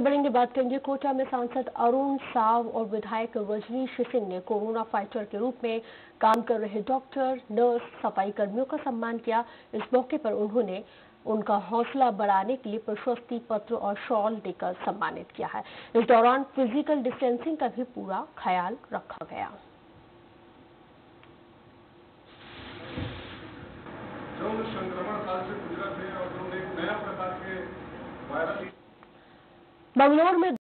बढ़ेंगे, बात करेंगे कोटा में सांसद अरुण साव और विधायक रजनीश सिंह ने कोरोना फाइटर के रूप में काम कर रहे डॉक्टर, नर्स सफ़ाई कर्मियों का सम्मान किया। इस मौके पर उन्होंने उनका हौसला बढ़ाने के लिए प्रशस्ति पत्र और शॉल देकर सम्मानित किया है। इस दौरान फ़िज़िकल डिस्टेंसिंग का भी पूरा ख्याल रखा गया। जो संक्रमण काल से गुजरा थे और एक नया प्रकार के बंगलौर में